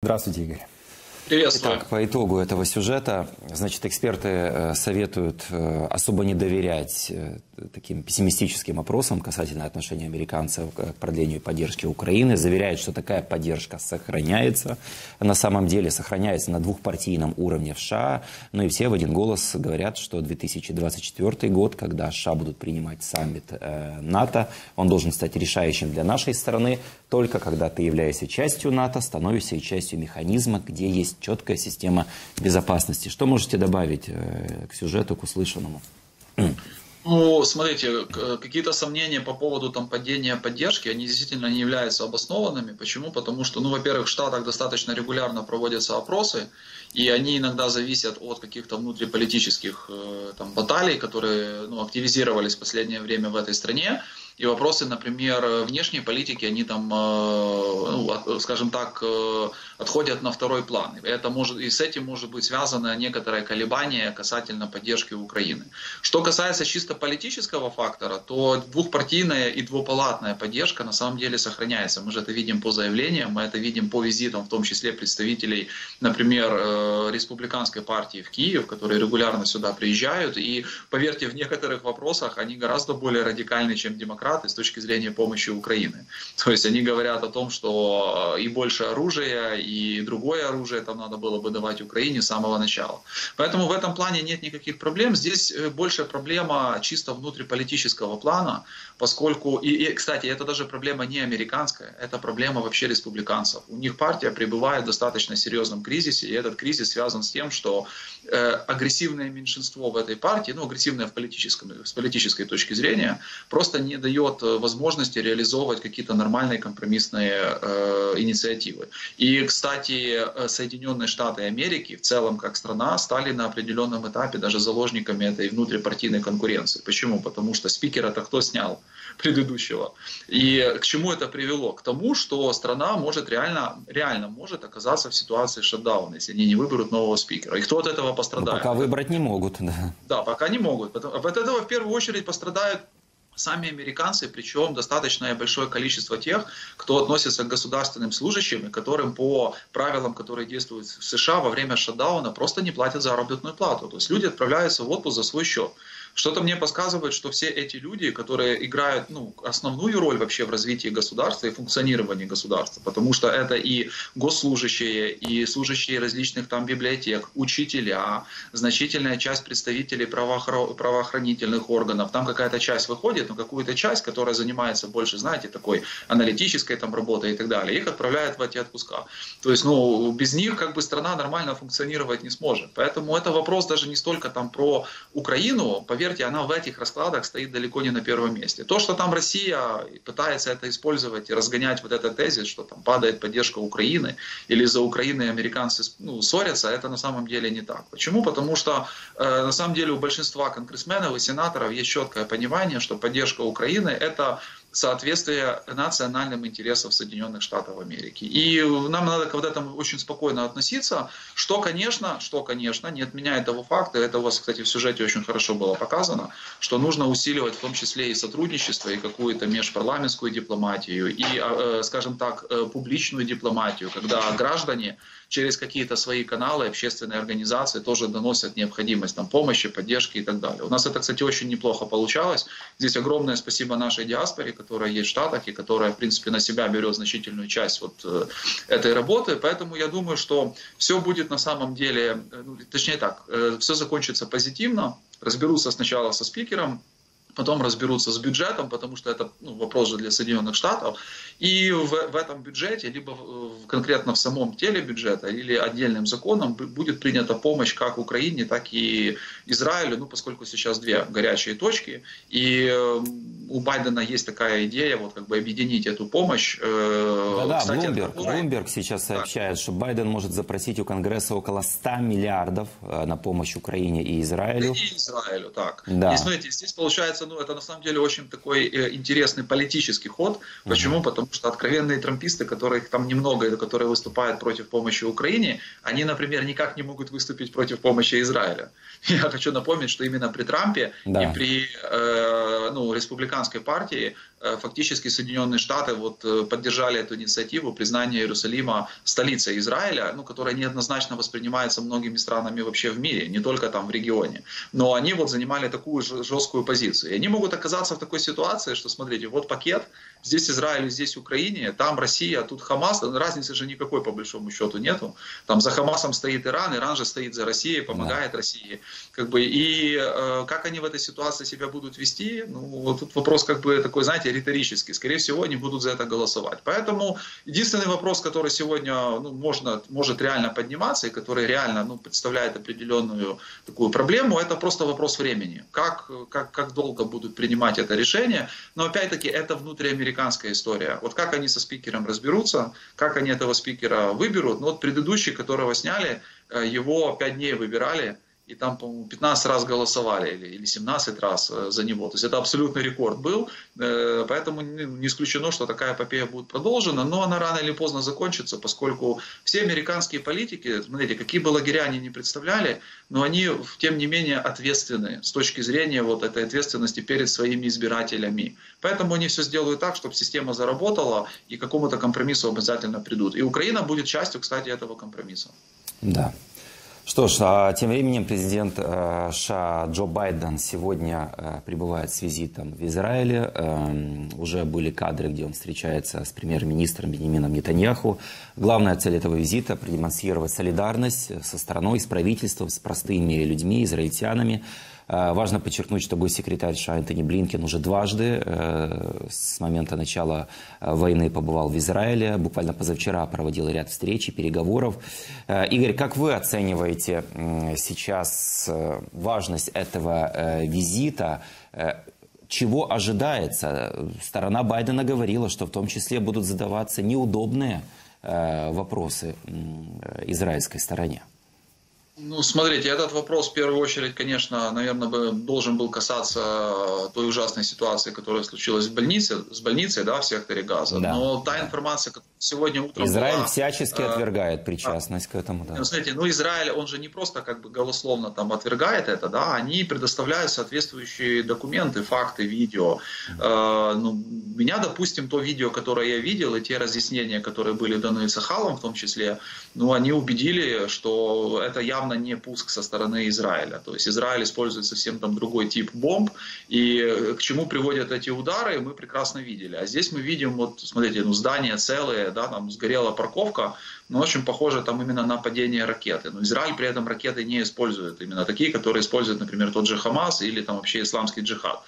Здравствуйте, Игорь. Приветствую. Итак, по итогу этого сюжета, значит, эксперты э, советуют э, особо не доверять э, таким пессимистическим опросам касательно отношения американцев к продлению поддержки Украины. Заверяют, что такая поддержка сохраняется. На самом деле сохраняется на двухпартийном уровне в США. Ну и все в один голос говорят, что 2024 год, когда США будут принимать саммит НАТО, он должен стать решающим для нашей страны. Только когда ты являешься частью НАТО, становишься и частью механизма, где есть четкая система безопасности. Что можете добавить э, к сюжету, к услышанному? Ну, смотрите, какие-то сомнения по поводу там падения поддержки, они действительно не являются обоснованными. Почему? Потому что, ну, во-первых, в Штатах достаточно регулярно проводятся опросы, и они иногда зависят от каких-то внутриполитических э, там, баталий, которые ну, активизировались в последнее время в этой стране. И вопросы, например, внешней политики, они там, э, ну, скажем так, э, отходят на второй план. Это может, и с этим может быть связано некоторое колебание касательно поддержки Украины. Что касается чисто политического фактора, то двухпартийная и двупалатная поддержка на самом деле сохраняется. Мы же это видим по заявлениям, мы это видим по визитам, в том числе представителей, например, э, республиканской партии в Киев, которые регулярно сюда приезжают. И, поверьте, в некоторых вопросах они гораздо более радикальны, чем демократы демократы с точки зрения помощи Украины. То есть они говорят о том, что и больше оружия, и другое оружие там надо было бы давать Украине с самого начала. Поэтому в этом плане нет никаких проблем. Здесь э, больше проблема чисто внутриполитического плана, поскольку, и, и кстати, это даже проблема не американская, это проблема вообще республиканцев. У них партия пребывает в достаточно серьезном кризисе, и этот кризис связан с тем, что э, агрессивное меньшинство в этой партии, ну, агрессивное в политическом, с политической точки зрения, просто не дает дает э, возможности реализовывать какие-то нормальные компромиссные э, инициативы. И, кстати, э, Соединенные Штаты Америки в целом как страна стали на определенном этапе даже заложниками этой внутрипартийной конкуренции. Почему? Потому что спикера-то кто снял? предыдущего. И к чему это привело? К тому, что страна может реально, реально может оказаться в ситуации шатдауна, если они не выберут нового спикера. И кто от этого пострадает? Но пока выбрать не могут. Да, да пока не могут. От этого в первую очередь пострадают сами американцы, причем достаточно большое количество тех, кто относится к государственным служащим и которым по правилам, которые действуют в США во время шатдауна, просто не платят заработную плату. То есть люди отправляются в отпуск за свой счет. Что-то мне подсказывает, что все эти люди, которые играют ну, основную роль вообще в развитии государства и функционировании государства, потому что это и госслужащие, и служащие различных там библиотек, учителя, значительная часть представителей правоохранительных органов, там какая-то часть выходит, но какую-то часть, которая занимается больше, знаете, такой аналитической там работой и так далее, их отправляют в эти отпуска. То есть, ну, без них как бы страна нормально функционировать не сможет. Поэтому это вопрос даже не столько там про Украину, поверьте, поверьте, она в этих раскладах стоит далеко не на первом месте. То, что там Россия пытается это использовать и разгонять вот этот тезис, что там падает поддержка Украины, или за Украиной американцы ну, ссорятся, это на самом деле не так. Почему? Потому что э, на самом деле у большинства конгрессменов и сенаторов есть четкое понимание, что поддержка Украины это соответствие национальным интересам Соединенных Штатов Америки. И нам надо к этому очень спокойно относиться, что, конечно, что, конечно, не отменяет того факта, это у вас, кстати, в сюжете очень хорошо было показано, что нужно усиливать в том числе и сотрудничество, и какую-то межпарламентскую дипломатию, и, э, скажем так, э, публичную дипломатию, когда граждане через какие-то свои каналы, общественные организации тоже доносят необходимость там, помощи, поддержки и так далее. У нас это, кстати, очень неплохо получалось. Здесь огромное спасибо нашей диаспоре, которая есть в Штатах и которая, в принципе, на себя берет значительную часть вот э, этой работы. Поэтому я думаю, что все будет на самом деле, э, ну, точнее так, э, все закончится позитивно. Разберутся сначала со спикером, потом разберутся с бюджетом, потому что это ну, вопрос же для Соединенных Штатов. И в, в этом бюджете, либо в, конкретно в самом теле бюджета, или отдельным законом будет принята помощь как Украине, так и Израилю, ну, поскольку сейчас две горячие точки. И э, у Байдена есть такая идея, вот как бы объединить эту помощь. Э, Да-да, Bloomberg, Bloomberg сейчас сообщает, да. что Байден может запросить у Конгресса около 100 миллиардов э, на помощь Украине и Израилю. И Израилю, так. Да. И смотрите, здесь получается, ну, это на самом деле очень такой интересный политический ход. Почему? Угу. Потому потому что откровенные трамписты, которых там немного, которые выступают против помощи Украине, они, например, никак не могут выступить против помощи Израиля. Я хочу напомнить, что именно при Трампе да. и при э, ну, республиканской партии фактически Соединенные Штаты вот э, поддержали эту инициативу признания Иерусалима столицей Израиля, ну, которая неоднозначно воспринимается многими странами вообще в мире, не только там в регионе. Но они вот занимали такую жесткую позицию. И они могут оказаться в такой ситуации, что, смотрите, вот пакет, здесь Израиль, здесь Украине, там Россия, тут Хамас, разницы же никакой по большому счету нету. Там за Хамасом стоит Иран, Иран же стоит за Россией, помогает да. России. Как бы, и э, как они в этой ситуации себя будут вести, ну, вот тут вопрос как бы такой, знаете, знаете, риторически. Скорее всего, они будут за это голосовать. Поэтому единственный вопрос, который сегодня ну, можно, может реально подниматься и который реально ну, представляет определенную такую проблему, это просто вопрос времени. Как, как, как долго будут принимать это решение. Но опять-таки это внутриамериканская история. Вот как они со спикером разберутся, как они этого спикера выберут. Ну вот предыдущий, которого сняли, э, его пять дней выбирали и там, по-моему, 15 раз голосовали или, или 17 раз э, за него. То есть это абсолютный рекорд был, э, поэтому не исключено, что такая эпопея будет продолжена, но она рано или поздно закончится, поскольку все американские политики, смотрите, какие бы лагеря они не представляли, но они, тем не менее, ответственны с точки зрения вот этой ответственности перед своими избирателями. Поэтому они все сделают так, чтобы система заработала и к какому-то компромиссу обязательно придут. И Украина будет частью, кстати, этого компромисса. Да. Что ж, а тем временем президент э, США Джо Байден сегодня э, прибывает с визитом в Израиле. Эм, уже были кадры, где он встречается с премьер-министром Бенемином Нетаньяху. Главная цель этого визита – продемонстрировать солидарность со страной, с правительством, с простыми людьми, израильтянами, важно подчеркнуть, что госсекретарь США Блинкен уже дважды э, с момента начала э, войны побывал в Израиле. Буквально позавчера проводил ряд встреч и переговоров. Игорь, как вы оцениваете сейчас важность этого визита? Чего ожидается? Сторона Байдена говорила, что в том числе будут задаваться неудобные вопросы израильской стороне. Ну, смотрите, этот вопрос в первую очередь, конечно, наверное, бы должен был касаться той ужасной ситуации, которая случилась в больнице, с больницей, да, в секторе Газа. Да. Но та информация, которая сегодня утром Израиль была, всячески э, отвергает причастность а, к этому, да. Ну, смотрите, ну, Израиль, он же не просто как бы голословно там отвергает это, да, они предоставляют соответствующие документы, факты, видео. Э, ну, меня, допустим, то видео, которое я видел, и те разъяснения, которые были даны Сахалом в том числе, ну, они убедили, что это явно явно не пуск со стороны Израиля. То есть Израиль использует совсем там другой тип бомб, и э, к чему приводят эти удары, мы прекрасно видели. А здесь мы видим, вот смотрите, ну, здание целое, да, там сгорела парковка, но очень похоже там именно на падение ракеты. Но Израиль при этом ракеты не использует, именно такие, которые используют, например, тот же Хамас или там вообще исламский джихад.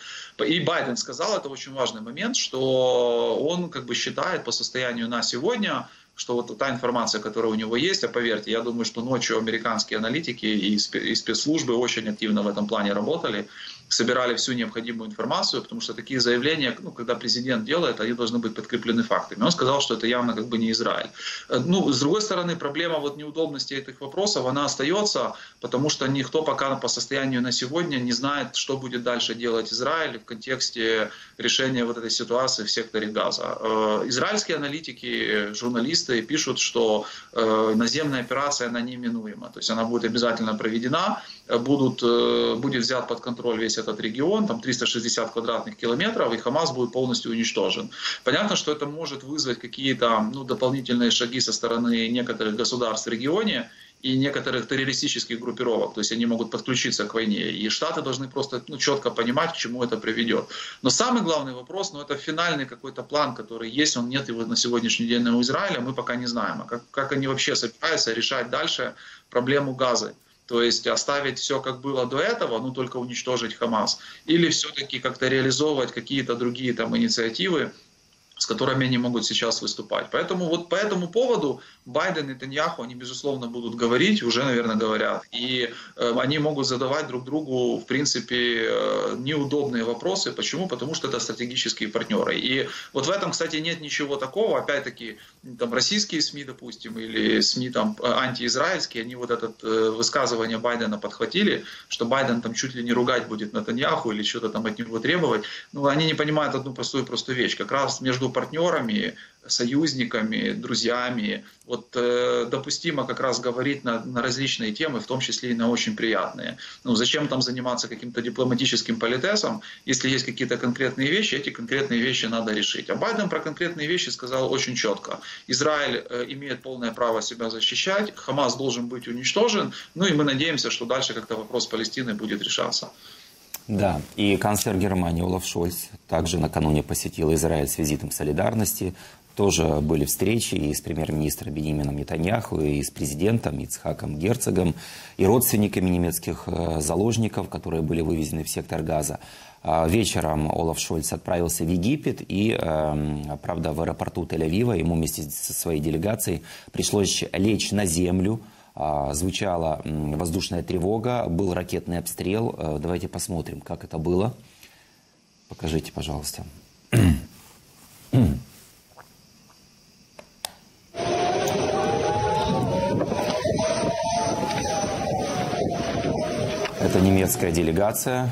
И Байден сказал, это очень важный момент, что он как бы считает по состоянию на сегодня, что вот та информация, которая у него есть, а поверьте, я думаю, что ночью американские аналитики и спецслужбы очень активно в этом плане работали, собирали всю необходимую информацию, потому что такие заявления, ну, когда президент делает, они должны быть подкреплены фактами. Он сказал, что это явно как бы не Израиль. Э, ну, с другой стороны, проблема вот неудобности этих вопросов, она остается, потому что никто пока по состоянию на сегодня не знает, что будет дальше делать Израиль в контексте решения вот этой ситуации в секторе Газа. Э, израильские аналитики, журналисты пишут, что э, наземная операция, она неминуема. То есть она будет обязательно проведена, будут, будет взят под контроль весь этот регион, там 360 квадратных километров, и Хамас будет полностью уничтожен. Понятно, что это может вызвать какие-то ну, дополнительные шаги со стороны некоторых государств в регионе, и некоторых террористических группировок, то есть они могут подключиться к войне. И Штаты должны просто ну, четко понимать, к чему это приведет. Но самый главный вопрос, ну это финальный какой-то план, который есть, он нет его на сегодняшний день у Израиля, мы пока не знаем. А как, как они вообще собираются решать дальше проблему газа? То есть оставить все как было до этого, ну только уничтожить Хамас, или все-таки как-то реализовывать какие-то другие там инициативы, с которыми они могут сейчас выступать. Поэтому вот по этому поводу Байден и Таньяху, они, безусловно, будут говорить, уже, наверное, говорят. И э, они могут задавать друг другу, в принципе, э, неудобные вопросы. Почему? Потому что это стратегические партнеры. И вот в этом, кстати, нет ничего такого. Опять-таки, там российские СМИ, допустим, или СМИ там антиизраильские, они вот это э, высказывание Байдена подхватили, что Байден там чуть ли не ругать будет Натаньяху или что-то там от него требовать. Ну, они не понимают одну простую-простую вещь. Как раз между партнерами, союзниками, друзьями. Вот э, допустимо как раз говорить на, на различные темы, в том числе и на очень приятные. Ну, зачем там заниматься каким-то дипломатическим политесом, если есть какие-то конкретные вещи, эти конкретные вещи надо решить. А Байден про конкретные вещи сказал очень четко. Израиль э, имеет полное право себя защищать, Хамас должен быть уничтожен, ну и мы надеемся, что дальше как-то вопрос Палестины будет решаться. Да, и канцлер Германии Олаф Шольц также накануне посетил Израиль с визитом солидарности. Тоже были встречи и с премьер-министром Бенемином Нетаньяху, и с президентом Ицхаком Герцогом, и родственниками немецких э, заложников, которые были вывезены в сектор Газа. А вечером Олаф Шольц отправился в Египет, и, эм, правда, в аэропорту Тель-Авива ему вместе со своей делегацией пришлось лечь на землю, звучала воздушная тревога, был ракетный обстрел. Э, давайте посмотрим, как это было. Покажите, пожалуйста. Это немецкая делегация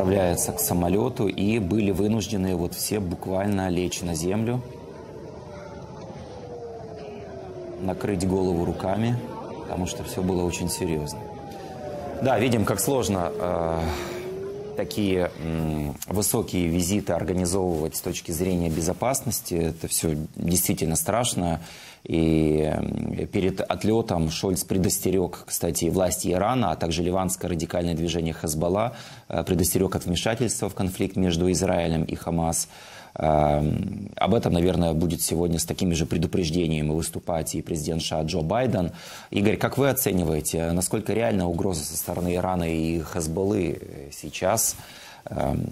направляется к самолету и были вынуждены вот все буквально лечь на землю, накрыть голову руками, потому что все было очень серьезно. Да, видим, как сложно э, такие э, высокие визиты организовывать с точки зрения безопасности. Это все действительно страшно. И перед отлетом Шольц предостерег, кстати, власти Ирана, а также ливанское радикальное движение Хезбалла, э, предостерег от вмешательства в конфликт между Израилем и Хамас. Эм, об этом, наверное, будет сегодня с такими же предупреждениями выступать и президент США Джо Байден. Игорь, как вы оцениваете, насколько реальна угроза со стороны Ирана и Хезбаллы сейчас? Эм,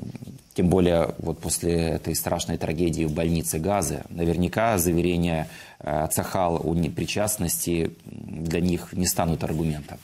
тем более вот после этой страшной трагедии в больнице Газы. Наверняка заверения э, Цахал о непричастности для них не станут аргументом.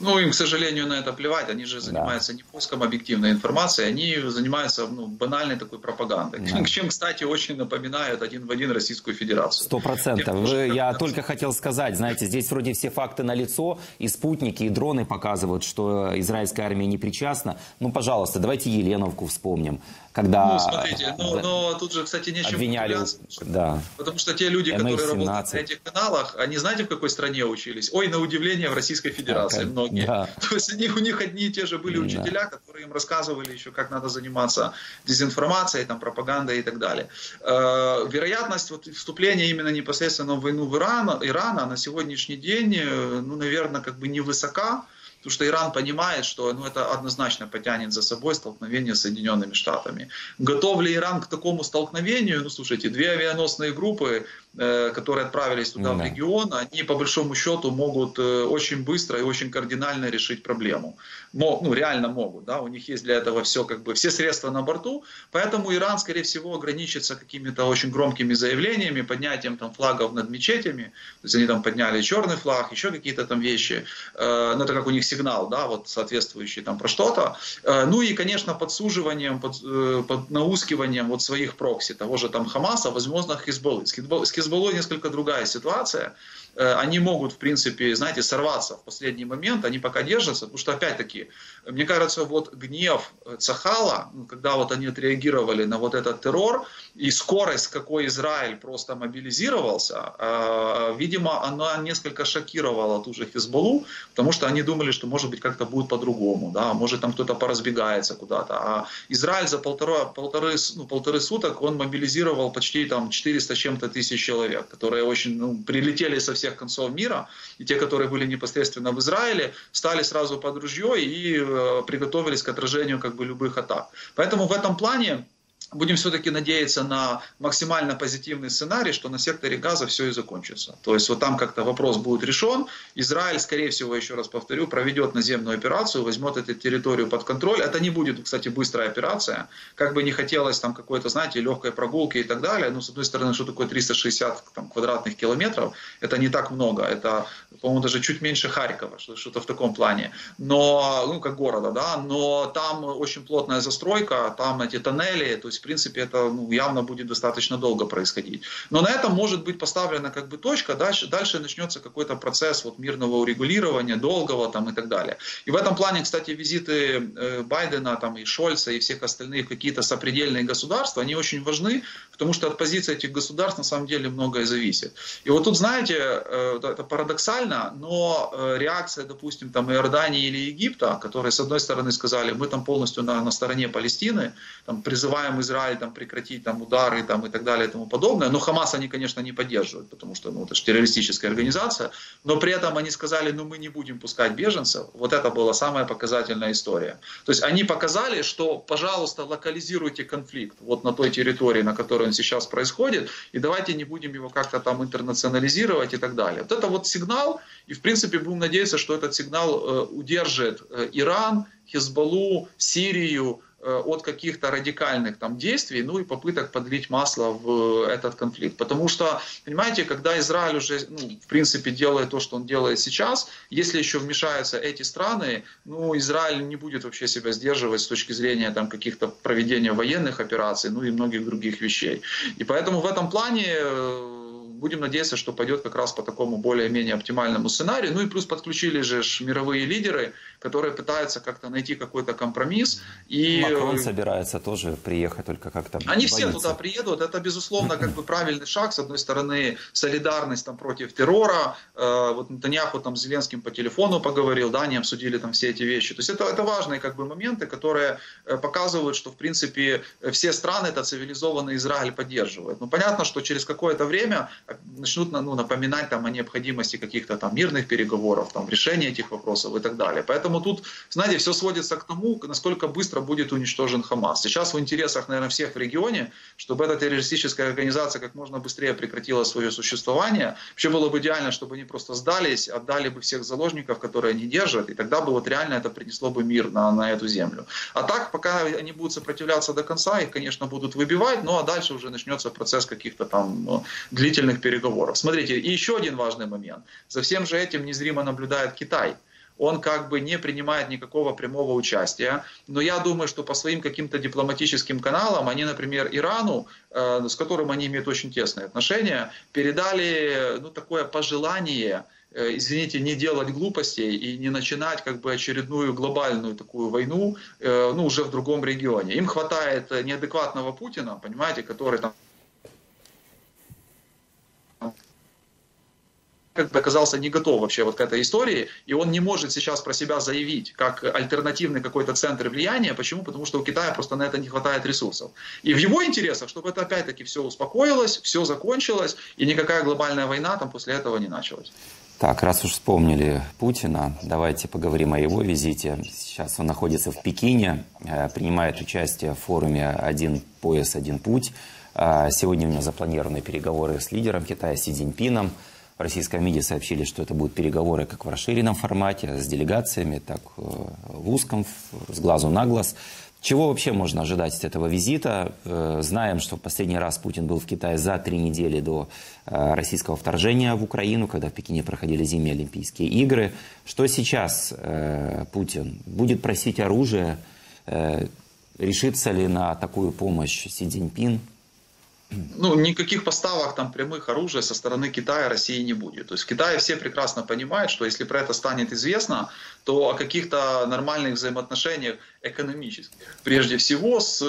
Ну, им, к сожалению, на это плевать. Они же занимаются да. не поиском объективной информации, они занимаются ну, банальной такой пропагандой. Да. Чем, кстати, очень напоминает один в один Российскую Федерацию. Сто процентов. Я только хотел сказать, знаете, здесь вроде все факты на лицо, и спутники, и дроны показывают, что израильская армия не причастна. Ну, пожалуйста, давайте Еленовку вспомним когда... Ну, смотрите, но, ну, но тут же, кстати, нечем обвиняли, да. Потому что те люди, которые работают на этих каналах, они знаете, в какой стране учились? Ой, на удивление, в Российской Федерации okay. многие. Да. То есть они, у них одни и те же были учителя, да. которые им рассказывали еще, как надо заниматься дезинформацией, там, пропагандой и так далее. Э, вероятность вот, вступления именно непосредственно в войну в Иран, Ирана на сегодняшний день, э, ну, наверное, как бы невысока. Потому что Иран понимает, что ну, это однозначно потянет за собой столкновение с Соединенными Штатами. Готов ли Иран к такому столкновению? Ну, слушайте, две авианосные группы которые отправились туда, да. в регион, они по большому счету могут э, очень быстро и очень кардинально решить проблему. Ну, реально могут, да, у них есть для этого все, как бы, все средства на борту, поэтому Иран, скорее всего, ограничится какими-то очень громкими заявлениями, поднятием там флагов над мечетями, то есть они там подняли черный флаг, еще какие-то там вещи, э, ну, это как у них сигнал, да, вот соответствующий там про что-то, ну и, конечно, подсуживанием, под, под наускиванием вот своих прокси, того же там Хамаса, возможно, Хизбаллы. С Хизбаллой несколько другая ситуация. Э, они могут, в принципе, знаете, сорваться в последний момент, они пока держатся, потому что, опять-таки, мне кажется, вот гнев Цахала, ну, когда вот они отреагировали на вот этот террор, и скорость, с какой Израиль просто мобилизировался, э, видимо, она несколько шокировала ту же Хизбаллу, потому что они думали, что, может быть, как-то будет по-другому, да, может, там кто-то поразбегается куда-то. А Израиль за полтора, полторы, ну, полторы суток, он мобилизировал почти там 400 чем-то тысяч человек, которые очень, ну, прилетели со всех концов мира, и те, которые были непосредственно в Израиле, стали сразу под ружье и э, приготовились к отражению как бы любых атак. Поэтому в этом плане будем все-таки надеяться на максимально позитивный сценарий, что на секторе газа все и закончится. То есть вот там как-то вопрос будет решен. Израиль, скорее всего, еще раз повторю, проведет наземную операцию, возьмет эту территорию под контроль. Это не будет, кстати, быстрая операция. Как бы не хотелось там какой-то, знаете, легкой прогулки и так далее. Ну, с одной стороны, что такое 360 там, квадратных километров? Это не так много. Это, по-моему, даже чуть меньше Харькова, что-то в таком плане. Но, ну, как города, да. Но там очень плотная застройка, там эти тоннели, то есть, в принципе, это ну, явно будет достаточно долго происходить. Но на этом может быть поставлена как бы точка, дальше, дальше начнется какой-то процесс вот, мирного урегулирования, долгого там и так далее. И в этом плане, кстати, визиты э, Байдена там, и Шольца и всех остальных какие-то сопредельные государства, они очень важны, потому что от позиции этих государств на самом деле многое зависит. И вот тут, знаете, э, это парадоксально, но э, реакция, допустим, там Иордании или Египта, которые, с одной стороны, сказали, мы там полностью на, на стороне Палестины, там, призываем Израиль там, прекратить там, удары там, и так далее и тому подобное, но Хамас они, конечно, не поддерживают, потому что ну, это же террористическая организация, но при этом они сказали, ну мы не будем пускать беженцев, вот это была самая показательная история. То есть они показали, что, пожалуйста, локализируйте конфликт вот на той территории, на которой он сейчас происходит, и давайте не будем его как-то там интернационализировать и так далее. Вот это вот сигнал, и в принципе будем надеяться, что этот сигнал э, удержит э, Иран, Хизбаллу, Сирию, от каких-то радикальных там действий, ну и попыток подлить масло в этот конфликт. Потому что, понимаете, когда Израиль уже, ну, в принципе, делает то, что он делает сейчас, если еще вмешаются эти страны, ну, Израиль не будет вообще себя сдерживать с точки зрения там каких-то проведения военных операций, ну и многих других вещей. И поэтому в этом плане э, будем надеяться, что пойдет как раз по такому более-менее оптимальному сценарию. Ну и плюс подключили же мировые лидеры, которые пытаются как-то найти какой-то компромисс. И... Макрон собирается тоже приехать, только как-то Они боится. все туда приедут. Это, безусловно, как бы правильный шаг. С одной стороны, солидарность там, против террора. Э, вот Натаньяху там с Зеленским по телефону поговорил, да, они обсудили там все эти вещи. То есть это, это важные как бы моменты, которые э, показывают, что, в принципе, все страны это цивилизованный Израиль поддерживают. Ну, понятно, что через какое-то время начнут ну, напоминать там, о необходимости каких-то там мирных переговоров, там, решения этих вопросов и так далее. Поэтому тут, знаете, все сводится к тому, насколько быстро будет уничтожен Хамас. Сейчас в интересах, наверное, всех в регионе, чтобы эта террористическая организация как можно быстрее прекратила свое существование. Вообще было бы идеально, чтобы они просто сдались, отдали бы всех заложников, которые они держат, и тогда бы вот реально это принесло бы мир на, на эту землю. А так, пока они будут сопротивляться до конца, их, конечно, будут выбивать, ну а дальше уже начнется процесс каких-то там ну, длительных переговоров. Смотрите, и еще один важный момент. За всем же этим незримо наблюдает Китай он как бы не принимает никакого прямого участия. Но я думаю, что по своим каким-то дипломатическим каналам они, например, Ирану, э, с которым они имеют очень тесные отношения, передали ну, такое пожелание, э, извините, не делать глупостей и не начинать как бы очередную глобальную такую войну, э, ну, уже в другом регионе. Им хватает неадекватного Путина, понимаете, который там как бы оказался не готов вообще вот к этой истории, и он не может сейчас про себя заявить как альтернативный какой-то центр влияния. Почему? Потому что у Китая просто на это не хватает ресурсов. И в его интересах, чтобы это опять-таки все успокоилось, все закончилось, и никакая глобальная война там после этого не началась. Так, раз уж вспомнили Путина, давайте поговорим о его визите. Сейчас он находится в Пекине, э, принимает участие в форуме «Один пояс, один путь». Э, сегодня у него запланированы переговоры с лидером Китая Си Цзиньпином. Российском МИДе сообщили, что это будут переговоры как в расширенном формате, с делегациями, так э, в узком, с глазу на глаз. Чего вообще можно ожидать от этого визита? Э, знаем, что в последний раз Путин был в Китае за три недели до э, российского вторжения в Украину, когда в Пекине проходили зимние Олимпийские игры. Что сейчас Путин будет просить оружие? Решится ли на такую помощь Си Цзиньпин? Ну, никаких поставок там прямых оружия со стороны Китая России не будет. То есть в Китае все прекрасно понимают, что если про это станет известно, то о каких-то нормальных взаимоотношениях экономических, прежде всего, с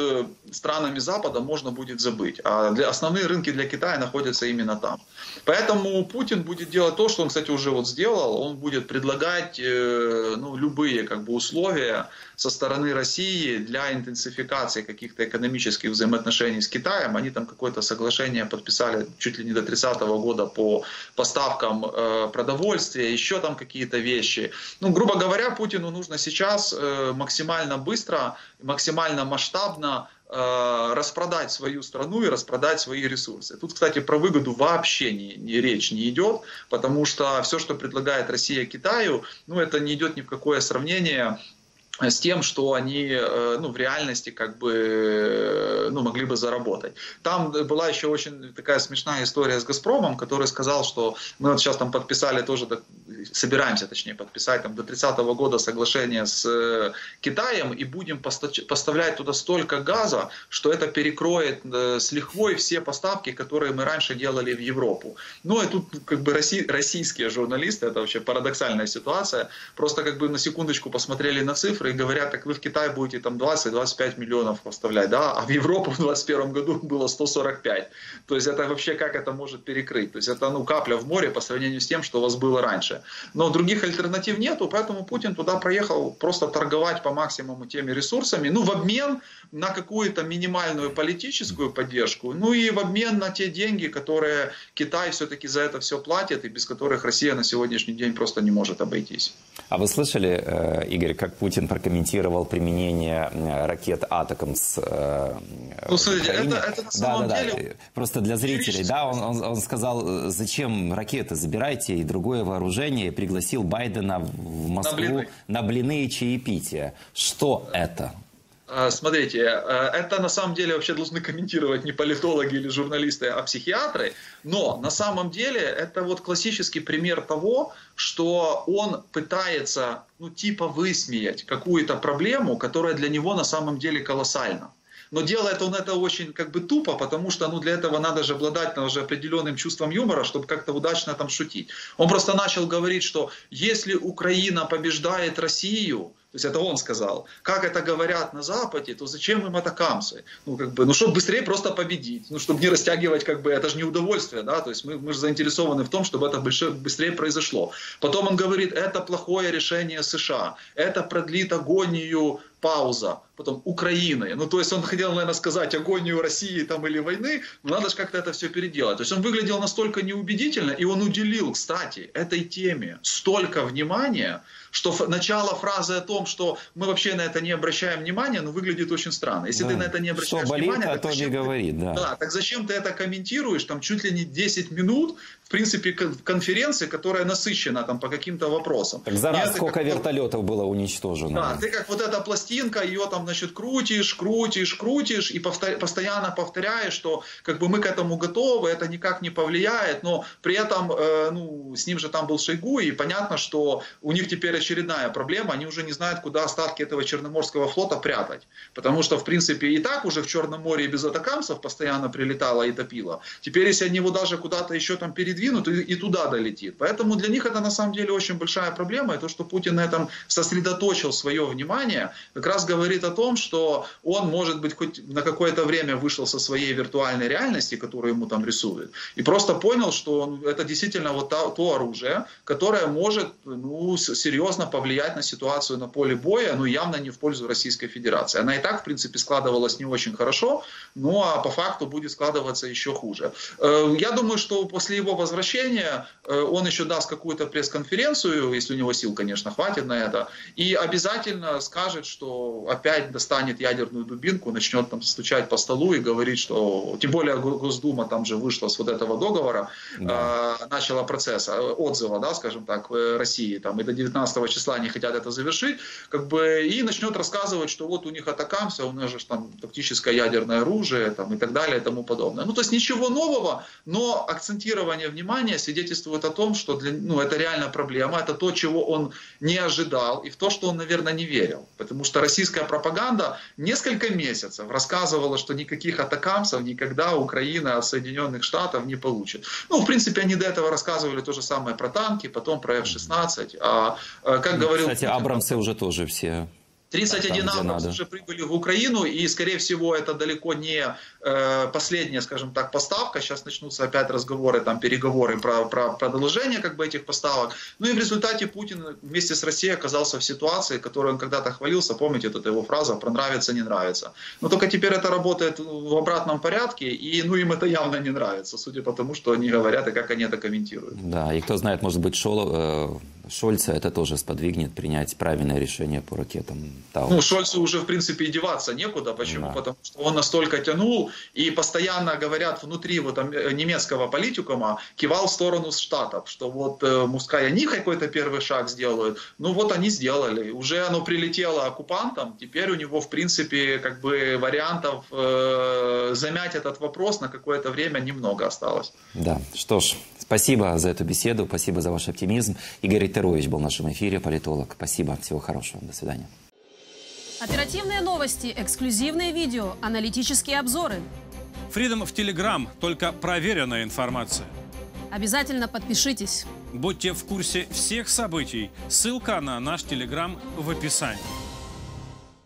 странами Запада можно будет забыть. А для, основные рынки для Китая находятся именно там. Поэтому Путин будет делать то, что он, кстати, уже вот сделал. Он будет предлагать э, ну, любые как бы, условия со стороны России для интенсификации каких-то экономических взаимоотношений с Китаем. Они там какое-то соглашение подписали чуть ли не до 30 -го года по поставкам э, продовольствия, еще там какие-то вещи. Ну, грубо говоря, Путину нужно сейчас э, максимально быстро, максимально масштабно э, распродать свою страну и распродать свои ресурсы. Тут, кстати, про выгоду вообще не, не речь не идет, потому что все, что предлагает Россия Китаю, ну, это не идет ни в какое сравнение с тем, что они э, ну, в реальности как бы э, ну, могли бы заработать. Там была еще очень такая смешная история с «Газпромом», который сказал, что мы вот сейчас там подписали тоже собираемся, точнее, подписать там, до 30 -го года соглашение с э, Китаем и будем поставлять туда столько газа, что это перекроет э, с лихвой все поставки, которые мы раньше делали в Европу. Ну и тут как бы российские журналисты, это вообще парадоксальная ситуация, просто как бы на секундочку посмотрели на цифры и говорят, так вы в Китай будете там 20-25 миллионов поставлять, да, а в Европу в 2021 году было 145. То есть это вообще как это может перекрыть? То есть это ну капля в море по сравнению с тем, что у вас было раньше. Но других альтернатив нету, поэтому Путин туда проехал просто торговать по максимуму теми ресурсами, ну в обмен на какую-то минимальную политическую поддержку, ну и в обмен на те деньги, которые Китай все-таки за это все платит и без которых Россия на сегодняшний день просто не может обойтись. А вы слышали, э, Игорь, как Путин прокомментировал применение э, ракет «Атакамс» э, Ну, смотрите, это, это на самом да, деле... Да, просто для зрителей, да, он, он, он сказал, зачем ракеты, забирайте и другое вооружение, пригласил Байдена в Москву на блины, на блины и чаепитие. Что это? А, смотрите, это на самом деле вообще должны комментировать не политологи или журналисты, а психиатры. Но на самом деле это вот классический пример того, что он пытается, ну, типа высмеять какую-то проблему, которая для него на самом деле колоссальна. Но делает он это очень как бы тупо, потому что ну, для этого надо же обладать ну, уже определенным чувством юмора, чтобы как-то удачно там шутить. Он просто начал говорить, что если Украина побеждает Россию, то есть это он сказал. Как это говорят на Западе, то зачем им атакамсы? Ну, как бы, ну, чтобы быстрее просто победить. Ну, чтобы не растягивать, как бы, это же не удовольствие, да, то есть мы, мы же заинтересованы в том, чтобы это быстрее произошло. Потом он говорит, это плохое решение США, это продлит агонию пауза, потом Украины. Ну, то есть он хотел, наверное, сказать агонию России там, или войны, но надо же как-то это все переделать. То есть он выглядел настолько неубедительно, и он уделил, кстати, этой теме столько внимания, что начало фразы о том, что мы вообще на это не обращаем внимания, ну, выглядит очень странно. Если да. ты на это не обращаешь что болит, внимания, а то не говорит, да. да. Так зачем ты это комментируешь, там чуть ли не 10 минут, в принципе, конференции, которая насыщена там по каким-то вопросам. Так за раз сколько вертолетов было уничтожено. Да, ты как вот эта пластинка, ее там, значит, крутишь, крутишь, крутишь, и повтор... постоянно повторяешь, что как бы мы к этому готовы, это никак не повлияет, но при этом, э, ну, с ним же там был Шойгу, и понятно, что у них теперь очередная проблема, они уже не знают, куда остатки этого Черноморского флота прятать. Потому что, в принципе, и так уже в Черном море без атакамцев постоянно прилетало и топило. Теперь, если они его даже куда-то еще там передвинут, и, и туда долетит. Поэтому для них это на самом деле очень большая проблема. И то, что Путин на этом сосредоточил свое внимание, как раз говорит о том, что он, может быть, хоть на какое-то время вышел со своей виртуальной реальности, которую ему там рисуют, и просто понял, что это действительно вот то, то оружие, которое может ну, серьезно повлиять на ситуацию на поле боя, ну явно не в пользу Российской Федерации. Она и так, в принципе, складывалась не очень хорошо, ну а по факту будет складываться еще хуже. Э, я думаю, что после его возвращения э, он еще даст какую-то пресс-конференцию, если у него сил, конечно, хватит на это, и обязательно скажет, что опять достанет ядерную дубинку, начнет там стучать по столу и говорить, что, тем более Госдума там же вышла с вот этого договора, да. Э, начала процесс отзыва, да, скажем так, России, там, и до 19 числа они хотят это завершить, как бы, и начнет рассказывать, что вот у них атакамся, у нас же там тактическое ядерное оружие там, и так далее и тому подобное. Ну, то есть ничего нового, но акцентирование внимания свидетельствует о том, что для, ну, это реально проблема, это то, чего он не ожидал, и в то, что он, наверное, не верил. Потому что российская пропаганда несколько месяцев рассказывала, что никаких атакамсов никогда Украина от Соединенных Штатов не получит. Ну, в принципе, они до этого рассказывали то же самое про танки, потом про F-16, а как говорил... Кстати, Абрамсы уже тоже все 31 Абрамс уже прибыли в Украину, и, скорее всего, это далеко не э, последняя, скажем так, поставка. Сейчас начнутся опять разговоры, там, переговоры про, про продолжение как бы, этих поставок. Ну и в результате Путин вместе с Россией оказался в ситуации, которой он когда-то хвалился. Помните, это его фраза «про нравится, не нравится». Но только теперь это работает в обратном порядке, и ну, им это явно не нравится, судя по тому, что они говорят и как они это комментируют. Да, и кто знает, может быть, Шолов, э, Шольца это тоже сподвигнет принять правильное решение по ракетам Тау. Ну, Шольцу уже, в принципе, и деваться некуда. Почему? Да. Потому что он настолько тянул, и постоянно говорят внутри вот э, немецкого политикума, кивал в сторону Штатов, что вот э, пускай они какой-то первый шаг сделают. Ну, вот они сделали. Уже оно прилетело оккупантам, теперь у него, в принципе, как бы вариантов э, замять этот вопрос на какое-то время немного осталось. Да, что ж, спасибо за эту беседу, спасибо за ваш оптимизм. Игорь Терович был в нашем эфире, политолог. Спасибо, всего хорошего, до свидания. Оперативные новости, эксклюзивные видео, аналитические обзоры. Freedom в Telegram – только проверенная информация. Обязательно подпишитесь. Будьте в курсе всех событий. Ссылка на наш Телеграм в описании.